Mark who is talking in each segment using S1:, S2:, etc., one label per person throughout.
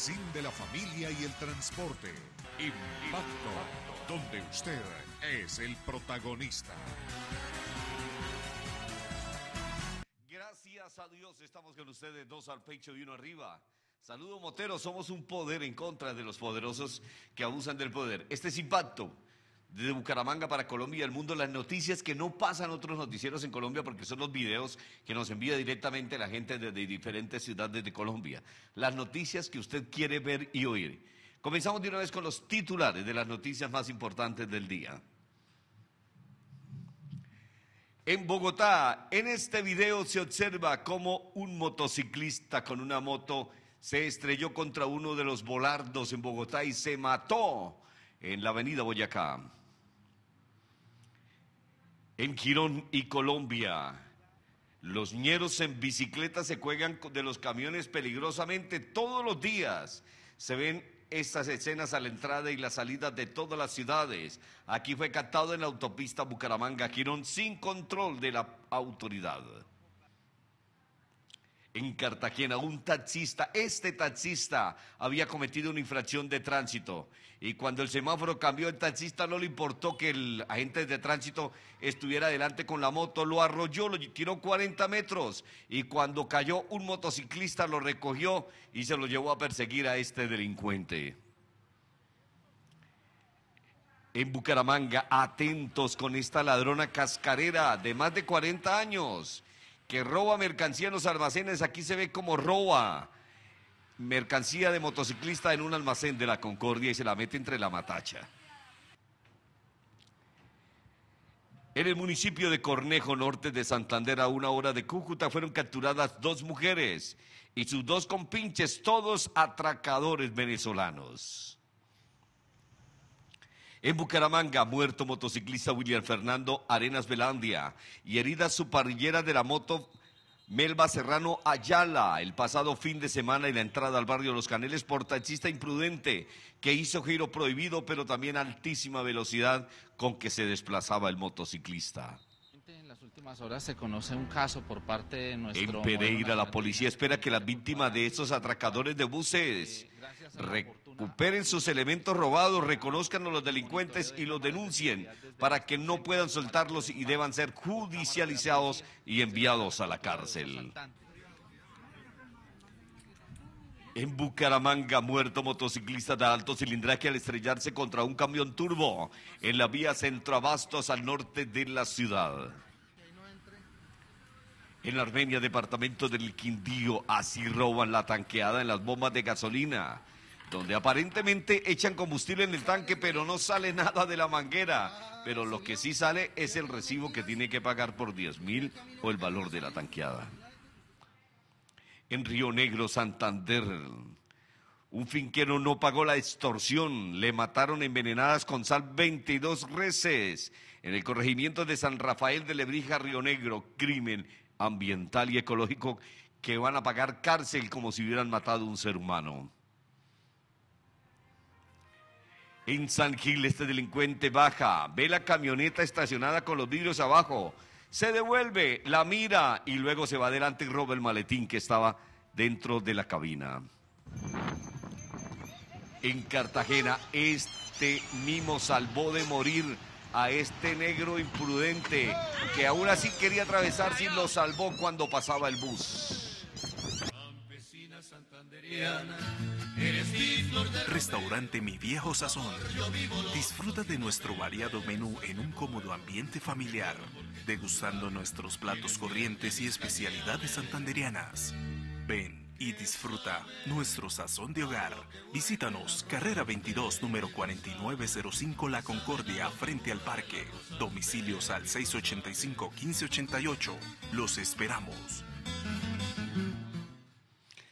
S1: Magazine de la familia y el transporte. Impacto, donde usted es el protagonista.
S2: Gracias a Dios estamos con ustedes dos al pecho y uno arriba. Saludo Motero, somos un poder en contra de los poderosos que abusan del poder. Este es Impacto. Desde Bucaramanga para Colombia y el mundo, las noticias que no pasan otros noticieros en Colombia porque son los videos que nos envía directamente la gente desde diferentes ciudades de Colombia. Las noticias que usted quiere ver y oír. Comenzamos de una vez con los titulares de las noticias más importantes del día. En Bogotá, en este video se observa cómo un motociclista con una moto se estrelló contra uno de los volardos en Bogotá y se mató en la avenida Boyacá. En Quirón y Colombia, los ñeros en bicicleta se cuelgan de los camiones peligrosamente todos los días. Se ven estas escenas a la entrada y la salida de todas las ciudades. Aquí fue captado en la autopista Bucaramanga-Quirón sin control de la autoridad. En Cartagena, un taxista, este taxista había cometido una infracción de tránsito. Y cuando el semáforo cambió, el taxista no le importó que el agente de tránsito estuviera adelante con la moto, lo arrolló, lo tiró 40 metros. Y cuando cayó un motociclista lo recogió y se lo llevó a perseguir a este delincuente. En Bucaramanga, atentos con esta ladrona cascarera de más de 40 años que roba mercancía en los almacenes. Aquí se ve como roba mercancía de motociclista en un almacén de la Concordia y se la mete entre la matacha. En el municipio de Cornejo, norte de Santander, a una hora de Cúcuta, fueron capturadas dos mujeres y sus dos compinches, todos atracadores venezolanos. En Bucaramanga, muerto motociclista William Fernando Arenas Velandia y herida su parrillera de la moto Melba Serrano Ayala el pasado fin de semana en la entrada al barrio Los Caneles por taxista imprudente que hizo giro prohibido pero también altísima velocidad con que se desplazaba el motociclista.
S3: En las últimas horas se conoce un caso por parte de nuestro...
S2: En Pereira, la policía espera que las víctimas de estos atracadores de buses recuperen sus elementos robados, reconozcan a los delincuentes y los denuncien para que no puedan soltarlos y deban ser judicializados y enviados a la cárcel. En Bucaramanga, muerto motociclista de alto cilindraje al estrellarse contra un camión turbo en la vía Centroabastos al norte de la ciudad. En Armenia, departamento del Quindío, así roban la tanqueada en las bombas de gasolina, donde aparentemente echan combustible en el tanque, pero no sale nada de la manguera. Pero lo que sí sale es el recibo que tiene que pagar por 10 mil o el valor de la tanqueada en Río Negro, Santander. Un finquero no pagó la extorsión, le mataron envenenadas con sal 22 reses. En el corregimiento de San Rafael de Lebrija, Río Negro, crimen ambiental y ecológico que van a pagar cárcel como si hubieran matado a un ser humano. En San Gil, este delincuente baja, ve la camioneta estacionada con los vidrios abajo, se devuelve, la mira y luego se va adelante y roba el maletín que estaba dentro de la cabina. En Cartagena, este mimo salvó de morir a este negro imprudente que aún así quería atravesar si lo salvó cuando pasaba el bus.
S4: Restaurante Mi Viejo Sazón. Disfruta de nuestro variado menú en un cómodo ambiente familiar, degustando nuestros platos corrientes y especialidades santanderianas. Ven y disfruta nuestro sazón de hogar. Visítanos, carrera 22, número 4905 La Concordia, frente al parque. Domicilios al 685-1588. Los esperamos.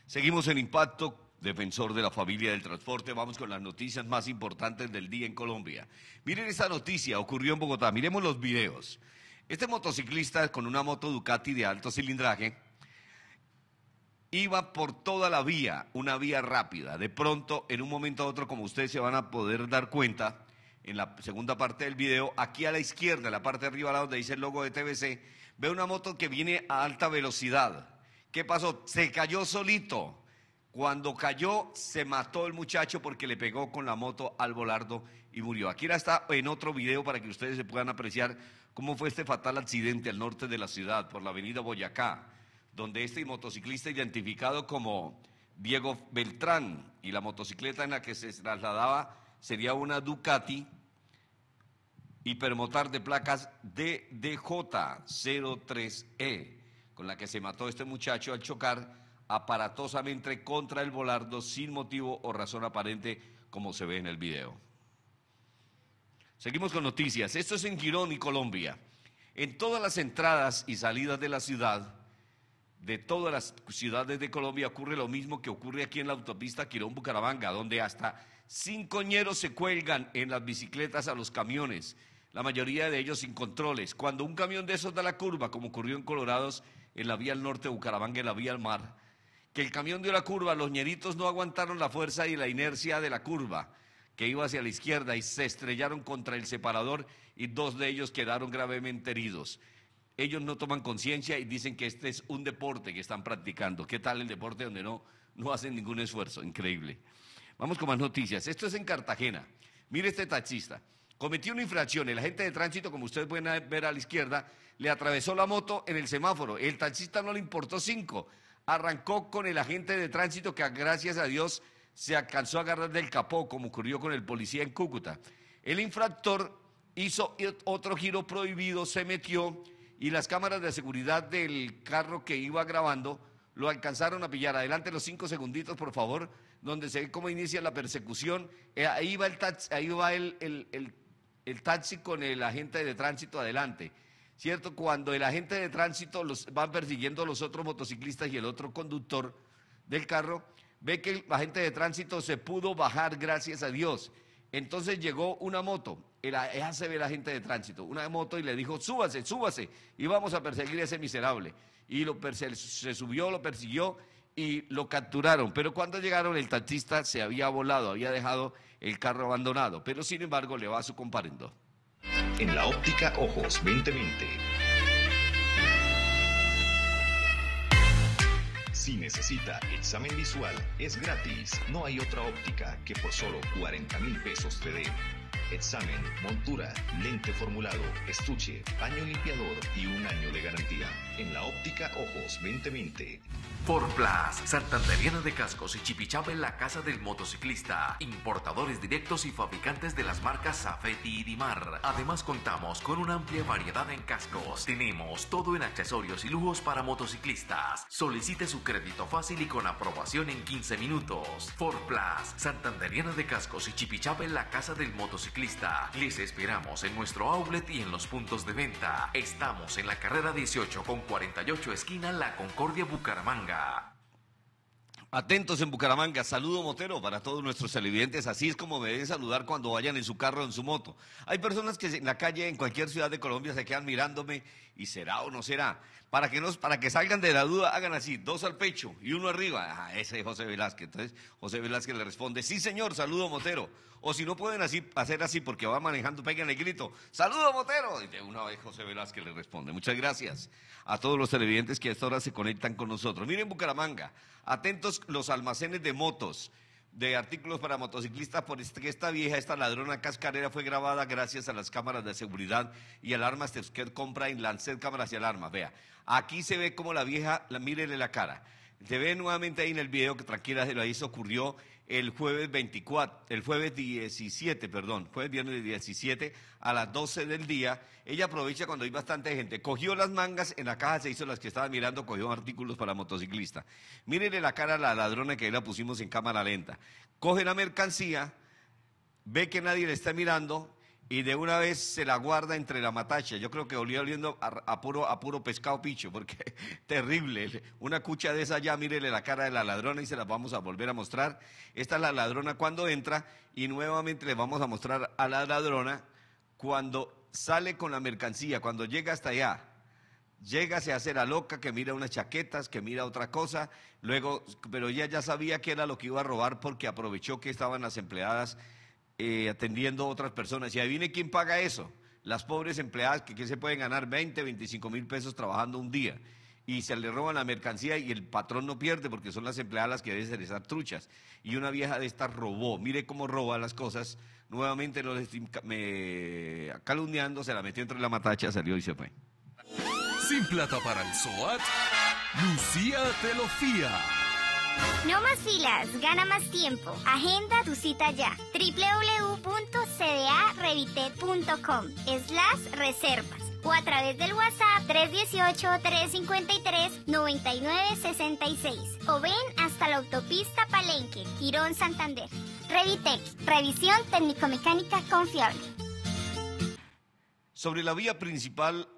S2: Seguimos en Impacto defensor de la familia del transporte. Vamos con las noticias más importantes del día en Colombia. Miren esta noticia, ocurrió en Bogotá. Miremos los videos. Este motociclista con una moto Ducati de alto cilindraje iba por toda la vía, una vía rápida. De pronto, en un momento a otro, como ustedes se van a poder dar cuenta, en la segunda parte del video, aquí a la izquierda, en la parte de arriba, donde dice el logo de TBC, ve una moto que viene a alta velocidad. ¿Qué pasó? Se cayó solito. Cuando cayó, se mató el muchacho porque le pegó con la moto al volardo y murió. Aquí está en otro video para que ustedes se puedan apreciar cómo fue este fatal accidente al norte de la ciudad, por la avenida Boyacá, donde este motociclista identificado como Diego Beltrán y la motocicleta en la que se trasladaba sería una Ducati hipermotar de placas DDJ03E, con la que se mató este muchacho al chocar aparatosamente contra el volardo sin motivo o razón aparente, como se ve en el video. Seguimos con noticias. Esto es en Girón y Colombia. En todas las entradas y salidas de la ciudad, de todas las ciudades de Colombia, ocurre lo mismo que ocurre aquí en la autopista Quirón-Bucaramanga, donde hasta cinco ñeros se cuelgan en las bicicletas a los camiones la mayoría de ellos sin controles. Cuando un camión de esos da la curva, como ocurrió en Colorados, en la vía al norte de Bucaramanga, en la vía al mar, que el camión dio la curva, los ñeritos no aguantaron la fuerza y la inercia de la curva, que iba hacia la izquierda y se estrellaron contra el separador y dos de ellos quedaron gravemente heridos. Ellos no toman conciencia y dicen que este es un deporte que están practicando. ¿Qué tal el deporte donde no, no hacen ningún esfuerzo? Increíble. Vamos con más noticias. Esto es en Cartagena. Mire este taxista cometió una infracción. El agente de tránsito, como ustedes pueden ver a la izquierda, le atravesó la moto en el semáforo. El taxista no le importó cinco. Arrancó con el agente de tránsito que, gracias a Dios, se alcanzó a agarrar del capó, como ocurrió con el policía en Cúcuta. El infractor hizo otro giro prohibido, se metió y las cámaras de seguridad del carro que iba grabando lo alcanzaron a pillar. Adelante los cinco segunditos, por favor, donde se ve cómo inicia la persecución. Eh, ahí va el, ahí va el taxi con el agente de tránsito adelante. ¿Cierto? Cuando el agente de tránsito los van persiguiendo los otros motociclistas y el otro conductor del carro, ve que el agente de tránsito se pudo bajar, gracias a Dios. Entonces llegó una moto, ya se ve el agente de tránsito, una moto y le dijo, súbase, súbase, y vamos a perseguir a ese miserable. Y lo se subió, lo persiguió y lo capturaron. Pero cuando llegaron, el taxista se había volado, había dejado el carro abandonado, pero sin embargo le va a su comparendo.
S5: En la óptica Ojos 2020. Si necesita examen visual, es gratis. No hay otra óptica que por solo 40 mil pesos te dé. Examen, montura, lente formulado, estuche, paño limpiador y un año de garantía. En la óptica Ojos 2020.
S6: Plus, Santanderiana de Cascos y Chipichapa en la casa del motociclista. Importadores directos y fabricantes de las marcas Safety y Dimar. Además contamos con una amplia variedad en cascos. Tenemos todo en accesorios y lujos para motociclistas. Solicite su crédito fácil y con aprobación en 15 minutos. Plus, Santanderiana de Cascos y Chipichapa en la casa del motociclista. Les esperamos en nuestro outlet y en los puntos de venta. Estamos en la carrera 18 con 48 esquina La Concordia Bucaramanga.
S2: Atentos en Bucaramanga, saludo motero para todos nuestros televidentes, así es como me deben saludar cuando vayan en su carro o en su moto. Hay personas que en la calle, en cualquier ciudad de Colombia, se quedan mirándome y será o no será. Para que, nos, para que salgan de la duda, hagan así, dos al pecho y uno arriba. Ah, ese es José Velázquez. Entonces, José Velázquez le responde, sí señor, saludo motero. O si no pueden hacer así porque va manejando, peguen el grito, saludo motero. Y de una vez José Velázquez le responde. Muchas gracias a todos los televidentes que a esta hora se conectan con nosotros. Miren Bucaramanga, atentos los almacenes de motos de artículos para motociclistas por esta vieja, esta ladrona cascarera fue grabada gracias a las cámaras de seguridad y alarmas que usted compra en Lancet Cámaras y Alarmas. Vea, aquí se ve como la vieja, la, la cara. Se ve nuevamente ahí en el video que tranquila se lo hizo, ocurrió el jueves 24, el jueves 17, perdón, jueves viernes 17 a las 12 del día. Ella aprovecha cuando hay bastante gente. Cogió las mangas, en la caja se hizo las que estaban mirando, cogió artículos para motociclista. Mírenle la cara a la ladrona que ahí la pusimos en cámara lenta. Coge la mercancía, ve que nadie le está mirando y de una vez se la guarda entre la matacha. Yo creo que olía oliendo a, puro, a puro pescado picho, porque terrible. Una cucha de esa ya, mírele la cara de la ladrona y se la vamos a volver a mostrar. Esta es la ladrona cuando entra y nuevamente le vamos a mostrar a la ladrona cuando sale con la mercancía, cuando llega hasta allá. Llega, se hace la loca, que mira unas chaquetas, que mira otra cosa, luego, pero ella ya sabía que era lo que iba a robar porque aprovechó que estaban las empleadas eh, atendiendo a otras personas. Y ahí viene quién paga eso. Las pobres empleadas que, se pueden ganar 20, 25 mil pesos trabajando un día. Y se le roban la mercancía y el patrón no pierde porque son las empleadas las que deben estar truchas. Y una vieja de estas robó. Mire cómo roba las cosas. Nuevamente lo me, calumniando, se la metió entre la matacha, salió y se fue.
S4: Sin plata para el SOAT, Lucía te lo fía.
S7: No más filas, gana más tiempo. Agenda tu cita ya. www.cdarevite.com slash reservas o a través del WhatsApp 318-353-9966 o ven hasta la autopista Palenque, Tirón, Santander. Revitec, revisión técnico-mecánica confiable.
S2: Sobre la vía principal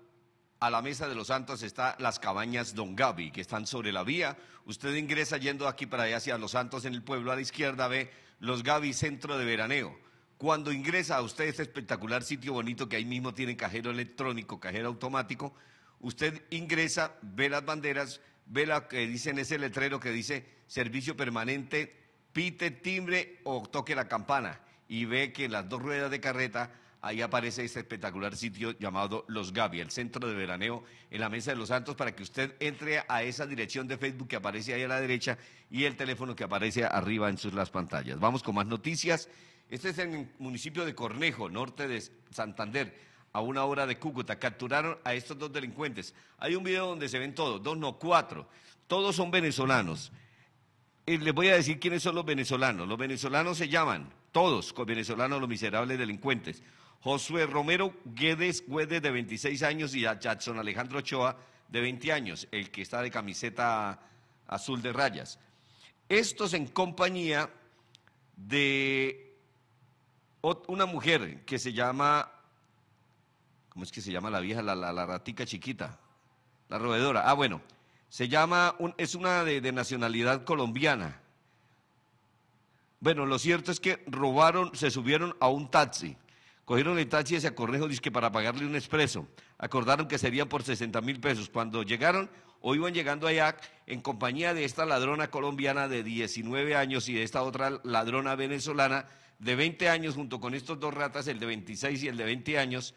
S2: a la Mesa de los Santos está las cabañas Don Gaby, que están sobre la vía. Usted ingresa yendo aquí para allá hacia Los Santos en el pueblo, a la izquierda ve Los Gaby Centro de Veraneo. Cuando ingresa a usted este espectacular sitio bonito que ahí mismo tiene cajero electrónico, cajero automático, usted ingresa, ve las banderas, ve la que dice en ese letrero que dice servicio permanente, pite timbre o toque la campana y ve que las dos ruedas de carreta ahí aparece este espectacular sitio llamado Los Gavi, el centro de veraneo en la Mesa de los Santos, para que usted entre a esa dirección de Facebook que aparece ahí a la derecha y el teléfono que aparece arriba en sus las pantallas. Vamos con más noticias. Este es el municipio de Cornejo, norte de Santander, a una hora de Cúcuta. Capturaron a estos dos delincuentes. Hay un video donde se ven todos, dos no, cuatro. Todos son venezolanos. Y les voy a decir quiénes son los venezolanos. Los venezolanos se llaman, todos con venezolanos los miserables delincuentes. Josué Romero Guedes Guedes, de 26 años, y a Jackson Alejandro Ochoa, de 20 años, el que está de camiseta azul de rayas. Estos en compañía de una mujer que se llama, ¿cómo es que se llama la vieja? La, la, ratica chiquita, la roedora. Ah, bueno, se llama, es una de nacionalidad colombiana. Bueno, lo cierto es que robaron, se subieron a un taxi Cogieron el taxi ese Cornejo que para pagarle un expreso. Acordaron que serían por 60 mil pesos. Cuando llegaron o iban llegando allá en compañía de esta ladrona colombiana de 19 años y de esta otra ladrona venezolana de 20 años, junto con estos dos ratas, el de 26 y el de 20 años,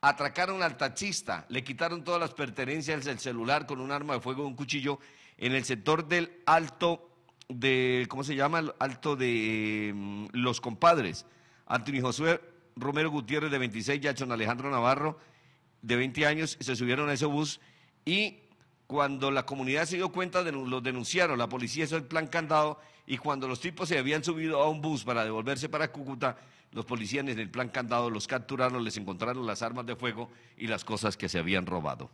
S2: atracaron al taxista, le quitaron todas las pertenencias del celular con un arma de fuego, un cuchillo, en el sector del alto de, ¿cómo se llama? El alto de mm, los compadres. Anthony Josué Romero Gutiérrez de 26, Jackson Alejandro Navarro de 20 años, se subieron a ese bus y cuando la comunidad se dio cuenta, los denunciaron, la policía hizo el plan candado y cuando los tipos se habían subido a un bus para devolverse para Cúcuta, los policías en el plan candado los capturaron, les encontraron las armas de fuego y las cosas que se habían robado.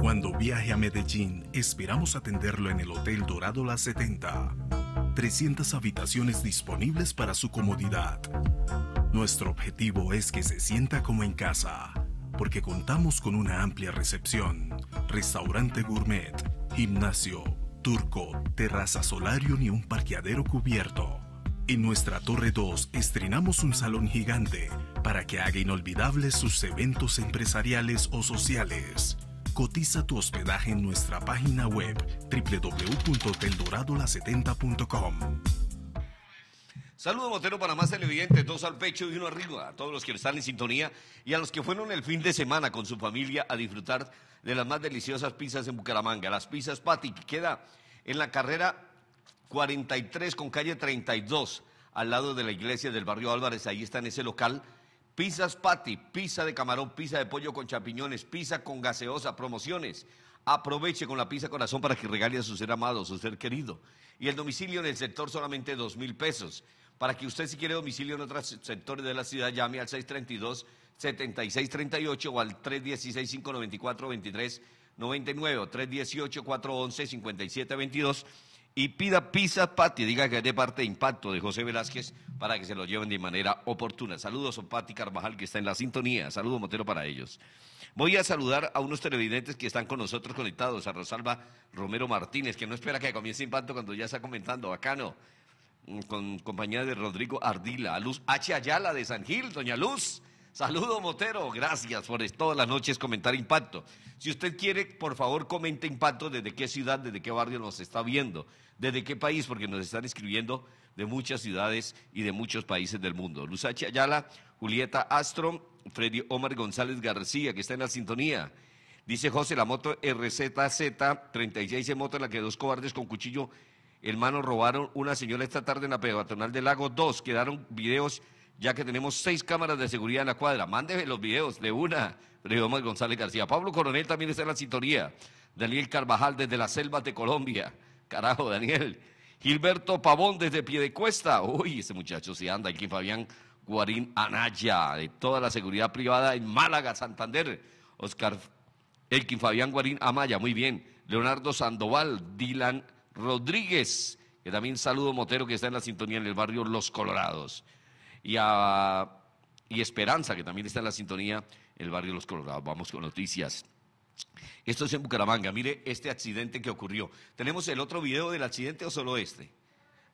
S4: Cuando viaje a Medellín, esperamos atenderlo en el Hotel Dorado La 70. 300 habitaciones disponibles para su comodidad. Nuestro objetivo es que se sienta como en casa, porque contamos con una amplia recepción, restaurante gourmet, gimnasio, turco, terraza solario ni un parqueadero cubierto. En nuestra Torre 2 estrenamos un salón gigante para que haga inolvidables sus eventos empresariales o sociales. Cotiza tu hospedaje en nuestra página web www.teldoradola70.com.
S2: Saludos Motero para más televidentes, dos al pecho y uno arriba, a todos los que están en sintonía y a los que fueron el fin de semana con su familia a disfrutar de las más deliciosas pizzas en Bucaramanga. Las pizzas Pati, que queda en la carrera 43 con calle 32, al lado de la iglesia del barrio Álvarez, ahí está en ese local. Pizzas Pati, pizza de camarón, pizza de pollo con champiñones, pizza con gaseosa, promociones. Aproveche con la pizza corazón para que regale a su ser amado, su ser querido. Y el domicilio en el sector solamente dos mil pesos. Para que usted si quiere domicilio en otros sectores de la ciudad, llame al 632-7638 o al 316-594-2399 318-411-5722 y pida pizza Pati, diga que es de parte de Impacto de José Velázquez para que se lo lleven de manera oportuna. Saludos a Pati Carvajal que está en la sintonía. Saludos Motero para ellos. Voy a saludar a unos televidentes que están con nosotros conectados, a Rosalba Romero Martínez, que no espera que comience Impacto cuando ya está comentando. Bacano con compañía de Rodrigo Ardila, a Luz H. Ayala de San Gil, doña Luz. Saludo Motero, gracias por todas las noches comentar Impacto. Si usted quiere, por favor, comente Impacto desde qué ciudad, desde qué barrio nos está viendo, desde qué país, porque nos están escribiendo de muchas ciudades y de muchos países del mundo. Luz H. Ayala, Julieta Astro, Freddy Omar González García, que está en la sintonía. Dice José, la moto RZZ 36 en moto en la que dos cobardes con cuchillo hermano robaron una señora esta tarde en la peatonal del lago 2. Quedaron videos ya que tenemos seis cámaras de seguridad en la cuadra. Mándeme los videos de una. Omar González García. Pablo Coronel también está en la sintonía. Daniel Carvajal desde las selvas de Colombia. Carajo, Daniel. Gilberto Pavón desde Piedecuesta. Uy, ese muchacho sí anda. Aquí Fabián Guarín Anaya, de toda la seguridad privada en Málaga, Santander. Oscar Elkin Fabián Guarín Amaya, muy bien. Leonardo Sandoval, Dylan Rodríguez, que también saludo Motero que está en la sintonía en el barrio Los Colorados y, a, y Esperanza, que también está en la sintonía, el barrio Los Colorados. Vamos con noticias. Esto es en Bucaramanga. Mire este accidente que ocurrió. ¿Tenemos el otro video del accidente o solo este?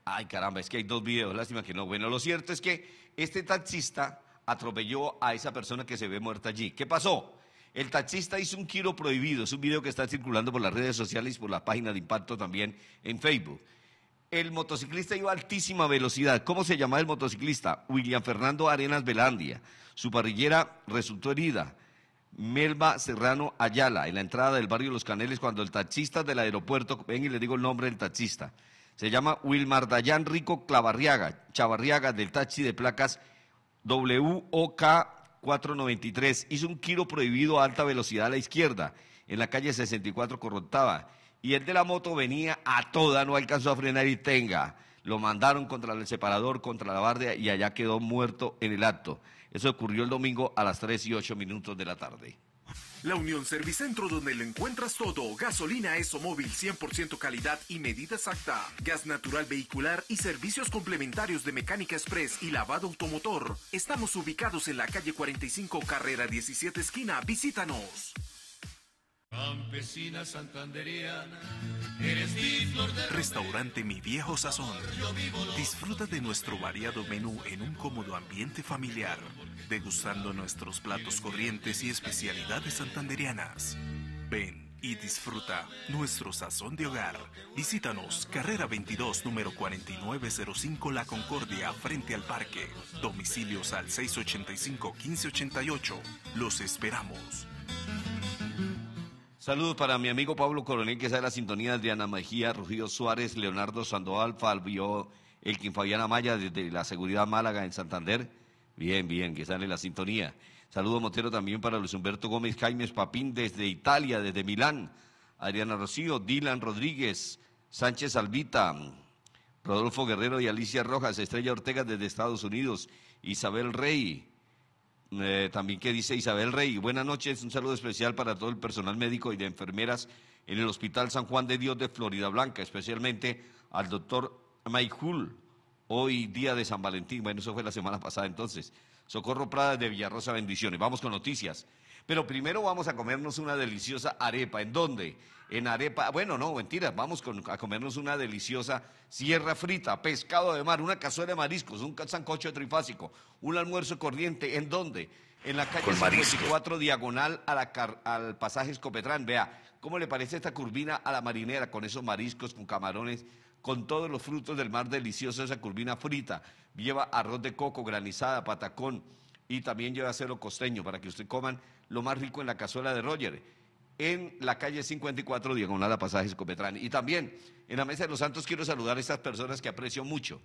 S2: Ay, caramba, es que hay dos videos, lástima que no. Bueno, lo cierto es que este taxista atropelló a esa persona que se ve muerta allí. ¿Qué pasó? El taxista hizo un giro prohibido. Es un video que está circulando por las redes sociales y por la página de impacto también en Facebook el motociclista iba a altísima velocidad. ¿Cómo se llamaba el motociclista? William Fernando Arenas Velandia. Su parrillera resultó herida. Melba Serrano Ayala, en la entrada del barrio Los Caneles, cuando el taxista del aeropuerto, ven y le digo el nombre del taxista, se llama Wilmar Dayan Rico Clavarriaga, Chavarriaga, del taxi de placas WOK 493, hizo un giro prohibido a alta velocidad a la izquierda, en la calle 64 Corrontaba y el de la moto venía a toda, no alcanzó a frenar y tenga. Lo mandaron contra el separador, contra la barda y allá quedó muerto en el acto. Eso ocurrió el domingo a las 3 y 8 minutos de la tarde.
S4: La Unión Servicentro donde lo encuentras todo. Gasolina ESO móvil 100% calidad y medida exacta. Gas natural vehicular y servicios complementarios de mecánica express y lavado automotor. Estamos ubicados en la calle 45 carrera 17 esquina. Visítanos.
S8: Campesina santanderiana,
S4: Restaurante Mi Viejo Sazón. Disfruta de nuestro variado menú en un cómodo ambiente familiar, degustando nuestros platos corrientes y especialidades santanderianas. Ven y disfruta nuestro sazón de hogar. Visítanos, carrera 22, número 4905 La Concordia, frente al parque. Domicilios al 685-1588. Los esperamos.
S2: Saludos para mi amigo Pablo Coronel, que está en la sintonía, Adriana Mejía, Ruggiero Suárez, Leonardo Sandoval, Fabio Elkin Fabián Amaya, desde la Seguridad Málaga en Santander. Bien, bien, que sale la sintonía. Saludos Motero también para Luis Humberto Gómez Jaime Papín desde Italia, desde Milán. Adriana Rocío, Dylan Rodríguez, Sánchez Albita, Rodolfo Guerrero y Alicia Rojas, Estrella Ortega desde Estados Unidos, Isabel Rey, eh, también que dice Isabel Rey, buenas noches, un saludo especial para todo el personal médico y de enfermeras en el Hospital San Juan de Dios de Florida Blanca, especialmente al doctor Mike Hull, hoy día de San Valentín, bueno, eso fue la semana pasada entonces. Socorro Prada de Villarrosa, bendiciones. Vamos con noticias. Pero primero vamos a comernos una deliciosa arepa. ¿En dónde? En arepa, bueno, no, mentira, vamos a comernos una deliciosa sierra frita, pescado de mar, una cazuela de mariscos, un sancocho trifásico, un almuerzo corriente. ¿En dónde? En la calle 54, diagonal al pasaje Escopetrán. Vea, ¿cómo le parece esta curvina a la marinera con esos mariscos, con camarones, con todos los frutos del mar delicioso, esa curvina frita? Lleva arroz de coco, granizada, patacón y también lleva acero costeño para que usted coman lo más rico en la cazuela de Roger, en la calle 54, diagonal a Pasajes Copetrán. Y también en la Mesa de los Santos quiero saludar a estas personas que aprecio mucho.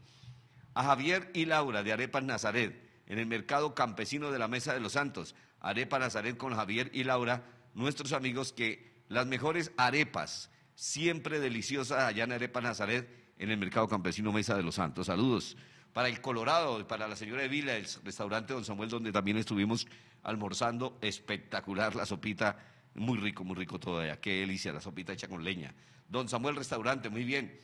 S2: A Javier y Laura de Arepas Nazaret, en el mercado campesino de la Mesa de los Santos. Arepa Nazaret con Javier y Laura, nuestros amigos que las mejores arepas, siempre deliciosas allá en Arepa Nazaret, en el mercado campesino Mesa de los Santos. Saludos para el Colorado, para la señora Evila, el restaurante Don Samuel, donde también estuvimos almorzando. Espectacular la sopita, muy rico, muy rico todavía. Qué delicia, la sopita hecha con leña. Don Samuel Restaurante, muy bien.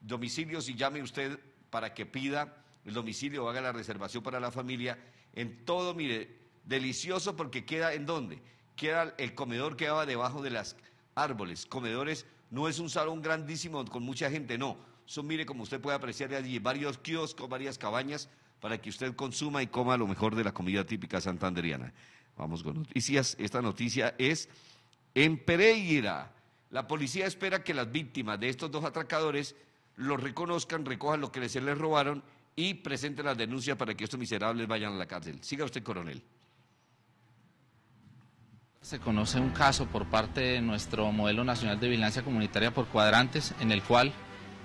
S2: domicilios y llame usted para que pida el domicilio haga la reservación para la familia. En todo, mire, delicioso porque queda en dónde? Queda el comedor que va debajo de las árboles. Comedores no es un salón grandísimo con mucha gente, no. Son, mire, como usted puede apreciar allí, varios kioscos, varias cabañas para que usted consuma y coma lo mejor de la comida típica santanderiana. Vamos con noticias. Esta noticia es en Pereira. La policía espera que las víctimas de estos dos atracadores los reconozcan, recojan lo que se les robaron y presenten las denuncias para que estos miserables vayan a la cárcel. Siga usted, coronel.
S3: Se conoce un caso por parte de nuestro modelo nacional de vigilancia comunitaria por cuadrantes, en el cual,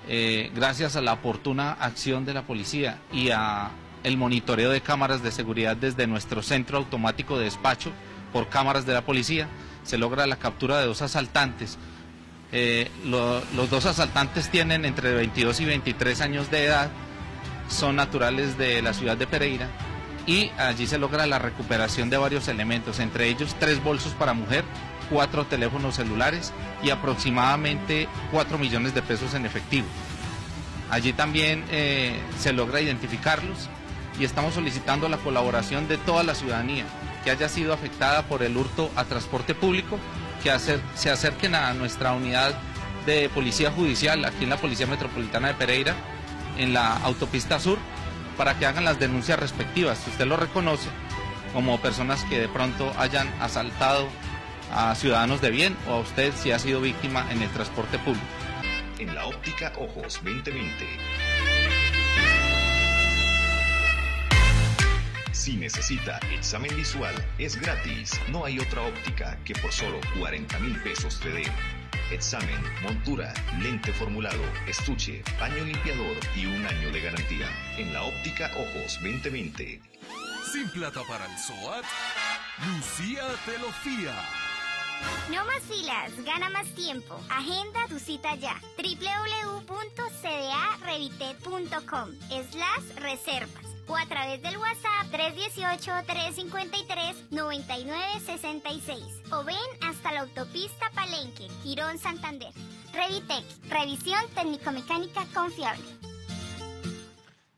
S3: eh, gracias a la oportuna acción de la policía y a el monitoreo de cámaras de seguridad desde nuestro centro automático de despacho por cámaras de la policía, se logra la captura de dos asaltantes. Eh, los dos asaltantes tienen entre 22 y 23 años de edad, son naturales de la ciudad de Pereira y allí se logra la recuperación de varios elementos, entre ellos tres bolsos para mujer, cuatro teléfonos celulares y aproximadamente cuatro millones de pesos en efectivo. Allí también eh, se logra identificarlos y estamos solicitando la colaboración de toda la ciudadanía que haya sido afectada por el hurto a transporte público, que se acerquen a nuestra unidad de policía judicial aquí en la Policía Metropolitana de Pereira, en la autopista sur, para que hagan las denuncias respectivas. Si usted lo reconoce como personas que de pronto hayan asaltado a ciudadanos de bien o a usted si ha sido víctima en el transporte público.
S5: En la óptica Ojos 2020 Si necesita examen visual, es gratis. No hay otra óptica que por solo 40 mil pesos te dé. Examen, montura, lente formulado, estuche, paño limpiador y un año de garantía. En la óptica Ojos 2020.
S4: Sin plata para el SOAT, Lucía te lo fía.
S7: No más filas, gana más tiempo. Agenda tu cita ya. www.cdarevitet.com slash reservas o a través del WhatsApp 318-353-9966 o ven hasta la autopista Palenque, Girón Santander. Revitex, revisión técnico-mecánica confiable.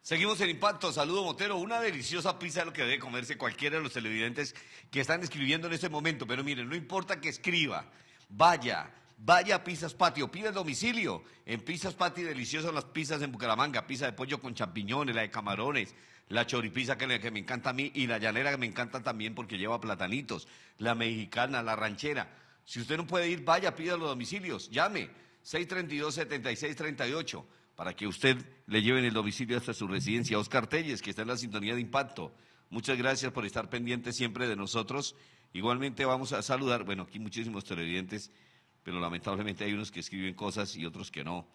S2: Seguimos en Impacto. Saludo Motero. Una deliciosa pizza es lo que debe comerse cualquiera de los televidentes que están escribiendo en este momento. Pero miren, no importa que escriba, vaya, vaya a Pizzas Patio, pide el domicilio. En Pizzas Patio, deliciosas las pizzas en Bucaramanga, pizza de pollo con champiñones, la de camarones, la choripizza que, que me encanta a mí y la llanera que me encanta también porque lleva platanitos, la mexicana, la ranchera. Si usted no puede ir, vaya, pida los domicilios, llame 632-7638 para que usted le lleven el domicilio hasta su residencia. Oscar Telles, que está en la sintonía de impacto. Muchas gracias por estar pendiente siempre de nosotros. Igualmente vamos a saludar, bueno, aquí muchísimos televidentes, pero lamentablemente hay unos que escriben cosas y otros que no.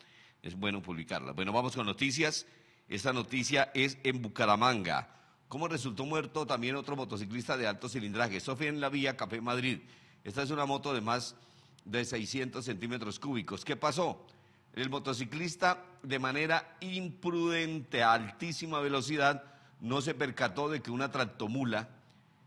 S2: Es bueno publicarlas. Bueno, vamos con noticias. Esta noticia es en Bucaramanga. ¿Cómo resultó muerto también otro motociclista de alto cilindraje? Sofía en la vía Café Madrid. Esta es una moto de más de 600 centímetros cúbicos. ¿Qué pasó? El motociclista, de manera imprudente, a altísima velocidad, no se percató de que una tractomula,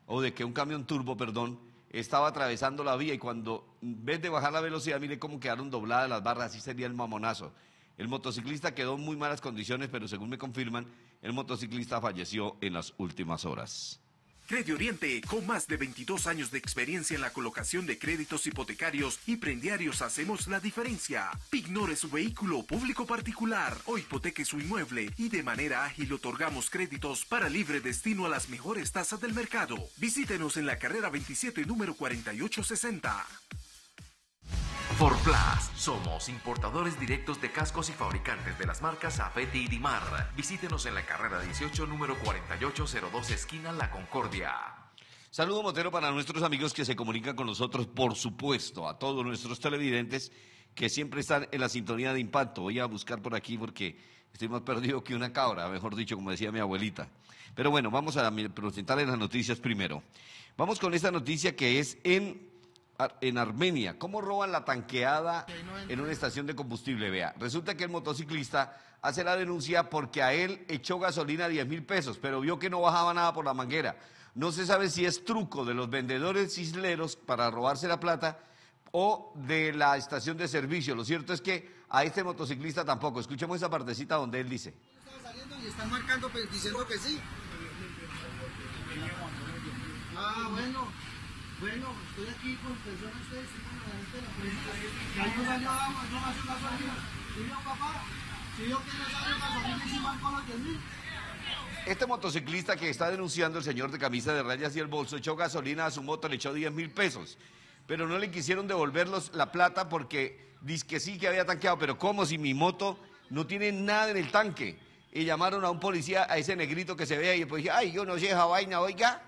S2: o de que un camión turbo, perdón, estaba atravesando la vía y cuando, en vez de bajar la velocidad, mire cómo quedaron dobladas las barras, así sería el mamonazo. El motociclista quedó en muy malas condiciones, pero según me confirman, el motociclista falleció en las últimas horas.
S4: Credi Oriente, con más de 22 años de experiencia en la colocación de créditos hipotecarios y prendiarios, hacemos la diferencia. Ignore su vehículo público particular o hipoteque su inmueble y de manera ágil otorgamos créditos para libre destino a las mejores tasas del mercado. Visítenos en la carrera 27, número 4860.
S6: Forplas. Somos importadores directos de cascos y fabricantes de las marcas Afeti y Dimar. Visítenos en la carrera 18, número 4802, esquina La Concordia.
S2: Saludo Motero para nuestros amigos que se comunican con nosotros, por supuesto, a todos nuestros televidentes que siempre están en la sintonía de impacto. Voy a buscar por aquí porque estoy más perdido que una cabra, mejor dicho, como decía mi abuelita. Pero bueno, vamos a presentarles las noticias primero. Vamos con esta noticia que es en en Armenia. ¿Cómo roban la tanqueada en una estación de combustible? Vea, resulta que el motociclista hace la denuncia porque a él echó gasolina a 10 mil pesos, pero vio que no bajaba nada por la manguera. No se sabe si es truco de los vendedores isleros para robarse la plata o de la estación de servicio. Lo cierto es que a este motociclista tampoco. Escuchemos esa partecita donde él dice.
S8: Saliendo y están marcando diciendo que sí. Ah, bueno. Bueno, estoy aquí con personas ustedes, estoy con la gente de la policía. Ya no salió agua, no va a hacer gasolina. ¿Sí yo, papá? ¿Sí yo salió gasolina si marcó los 10 mil?
S2: Este motociclista que está denunciando el señor de camisa de rayas y el bolso echó gasolina a su moto, le echó 10 mil pesos. Pero no le quisieron devolverlos la plata porque dice que sí que había tanqueado, pero ¿cómo si mi moto no tiene nada en el tanque? Y llamaron a un policía, a ese negrito que se ve ahí, y pues dije, ay, yo no sé esa vaina, oiga,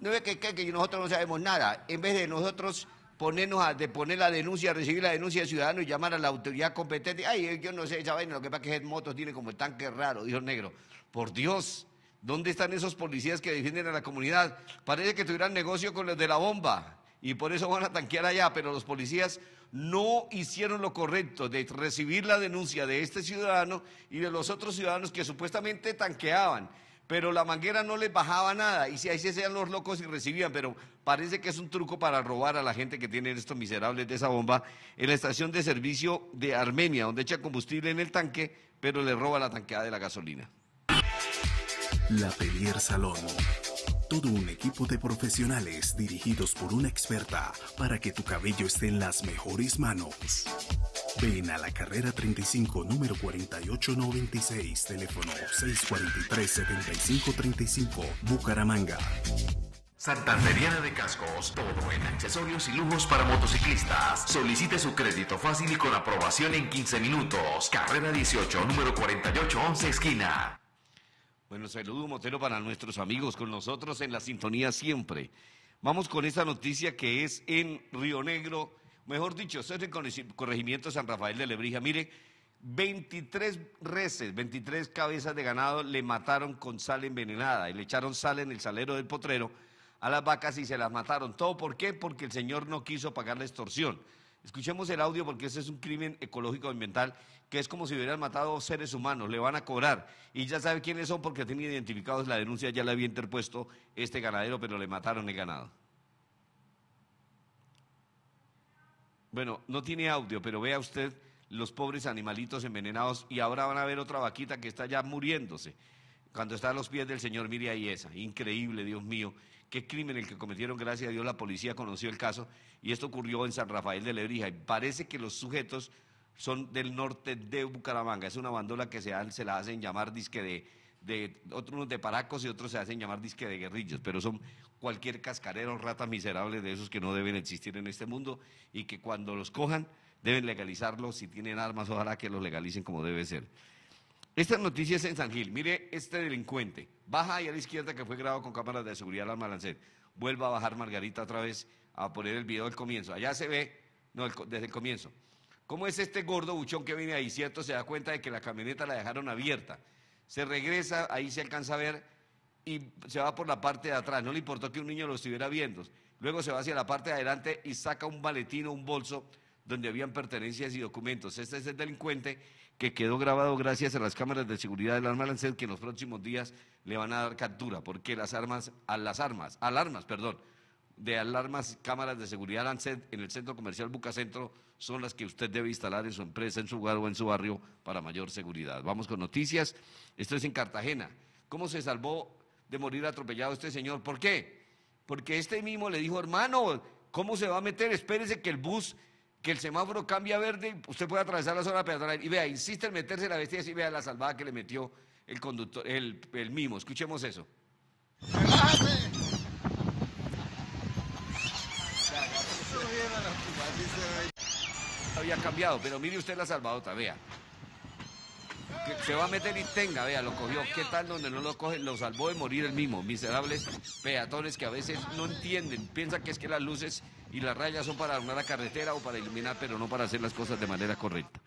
S2: no ve que, que, que nosotros no sabemos nada. En vez de nosotros ponernos a de poner la denuncia, recibir la denuncia del ciudadano y llamar a la autoridad competente, ay, yo no sé esa vaina, lo que pasa es que esa moto tiene como el tanque raro, dijo negro. Por Dios, ¿dónde están esos policías que defienden a la comunidad? Parece que tuvieran negocio con los de la bomba y por eso van a tanquear allá, pero los policías no hicieron lo correcto de recibir la denuncia de este ciudadano y de los otros ciudadanos que supuestamente tanqueaban, pero la manguera no les bajaba nada y si ahí se sean los locos y recibían, pero parece que es un truco para robar a la gente que tiene estos miserables de esa bomba en la estación de servicio de Armenia, donde echa combustible en el tanque, pero le roba la tanqueada de la gasolina.
S4: La Pelier Salón. Todo un equipo de profesionales dirigidos por una experta para que tu cabello esté en las mejores manos. Ven a la carrera 35, número 4896, teléfono 643-7535, Bucaramanga.
S6: Santanderiana de Cascos, todo en accesorios y lujos para motociclistas. Solicite su crédito fácil y con aprobación en 15 minutos. Carrera 18, número 4811, esquina.
S2: Bueno, saludo motero para nuestros amigos con nosotros en la sintonía siempre. Vamos con esta noticia que es en Río Negro, mejor dicho, es el corregimiento San Rafael de Lebrija. Mire, 23 reses, 23 cabezas de ganado le mataron con sal envenenada y le echaron sal en el salero del potrero a las vacas y se las mataron. ¿Todo por qué? Porque el señor no quiso pagar la extorsión. Escuchemos el audio porque ese es un crimen ecológico ambiental que es como si hubieran matado seres humanos, le van a cobrar. Y ya sabe quiénes son porque tienen identificados la denuncia, ya le había interpuesto este ganadero, pero le mataron el ganado. Bueno, no tiene audio, pero vea usted los pobres animalitos envenenados y ahora van a ver otra vaquita que está ya muriéndose. Cuando está a los pies del Señor, mire ahí esa. Increíble, Dios mío. Qué crimen el que cometieron, gracias a Dios, la policía conoció el caso y esto ocurrió en San Rafael de Lebrija. Y parece que los sujetos son del norte de Bucaramanga. Es una bandola que se, la hacen llamar disque de, de otros de paracos y otros se hacen llamar disque de guerrillos, pero son cualquier cascarero, rata miserable de esos que no deben existir en este mundo y que cuando los cojan deben legalizarlos. Si tienen armas, ojalá que los legalicen como debe ser. Esta noticia es en San Gil. Mire, este delincuente baja ahí a la izquierda que fue grabado con cámaras de seguridad al Malancet. Vuelva a bajar Margarita otra vez a poner el video del comienzo. Allá se ve, no, desde el comienzo. ¿Cómo es este gordo buchón que viene ahí? ¿Cierto? Se da cuenta de que la camioneta la dejaron abierta. Se regresa, ahí se alcanza a ver y se va por la parte de atrás. No le importó que un niño lo estuviera viendo. Luego se va hacia la parte de adelante y saca un maletino, un bolso donde habían pertenencias y documentos. Este es el delincuente que quedó grabado gracias a las cámaras de seguridad del arma Lancet que en los próximos días le van a dar captura, porque las armas, a las armas, alarmas, perdón, de alarmas, cámaras de seguridad Lancet en el centro comercial Bucacentro son las que usted debe instalar en su empresa, en su hogar o en su barrio para mayor seguridad. Vamos con noticias. Esto es en Cartagena. ¿Cómo se salvó de morir atropellado este señor? ¿Por qué? Porque este mismo le dijo, hermano, ¿cómo se va a meter? Espérese que el bus que el semáforo cambia a verde, usted puede atravesar la zona peatonal y vea, insiste en meterse la bestia y vea la salvada que le metió el conductor, el, el mimo. Escuchemos eso. Había cambiado, pero mire usted la salvadota, vea. se va a meter y tenga, vea, lo cogió. ¿Qué tal donde no lo coge? Lo salvó de morir el mismo. Miserables peatones que a veces no entienden, piensan que es que las luces y las rayas son para armar la carretera o para iluminar, pero no para hacer las cosas de manera correcta.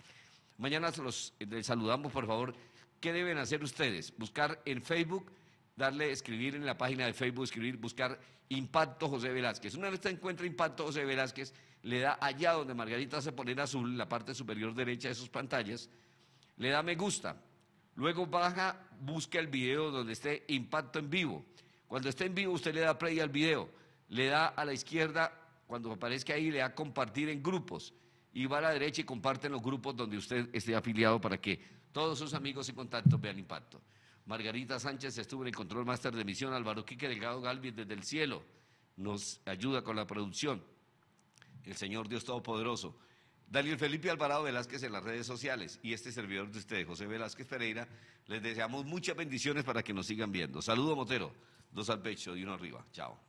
S2: Mañana los les saludamos, por favor. ¿Qué deben hacer ustedes? Buscar en Facebook, darle, escribir en la página de Facebook, escribir, buscar Impacto José Velázquez. Una vez se encuentra Impacto José Velázquez, le da allá donde Margarita se pone en azul, la parte superior derecha de sus pantallas, le da me gusta. Luego baja, busca el video donde esté Impacto en vivo. Cuando esté en vivo, usted le da play al video, le da a la izquierda cuando aparezca ahí, le da compartir en grupos. Y va a la derecha y comparten los grupos donde usted esté afiliado para que todos sus amigos y contactos vean impacto. Margarita Sánchez estuvo en el control máster de emisión, Álvaro Quique Delgado Galvis desde el cielo nos ayuda con la producción. El Señor Dios Todopoderoso. Daniel Felipe Alvarado Velázquez en las redes sociales y este servidor de ustedes, José Velázquez Pereira, les deseamos muchas bendiciones para que nos sigan viendo. Saludo Motero, dos al pecho y uno arriba. Chao.